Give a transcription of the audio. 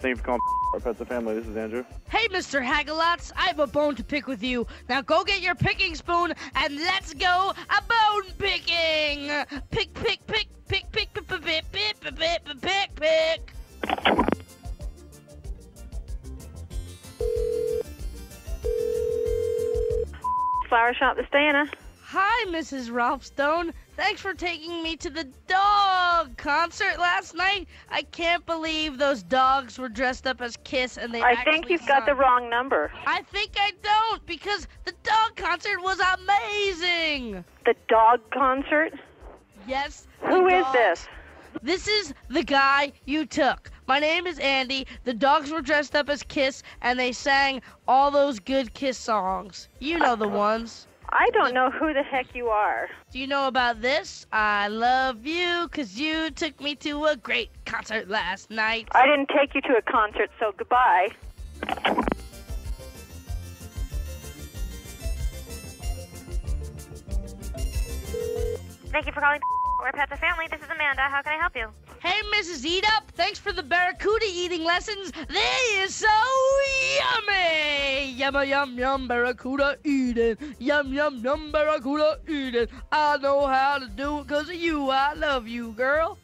Thank you for calling our pets and family. This is Andrew. Hey, Mr. Hagalots, I have a bone to pick with you. Now go get your picking spoon and let's go a bone picking. Pick, pick, pick, pick, pick, pick, pick, pick, pick, pick, pick, pick, pick. Flower shop, this Diana. Hi, Mrs. Ralph Stone. Thanks for taking me to the dog concert last night. I can't believe those dogs were dressed up as Kiss and they. I think you've got the wrong number. I think I don't because the dog concert was amazing. The dog concert? Yes. Who is dogs. this? This is the guy you took. My name is Andy. The dogs were dressed up as Kiss and they sang all those good Kiss songs. You know the uh, ones. I don't know who the heck you are. Do you know about this? I love you because you took me to a great concert last night. I didn't take you to a concert, so goodbye. Thank you for calling. We're Pets and Family. This is Amanda. How can I help you? Hey, Mrs. Eat Up, thanks for the barracuda eating lessons. They is so yummy. Yum, yum, yum, barracuda eating. Yum, yum, yum, barracuda eating. I know how to do it because of you. I love you, girl.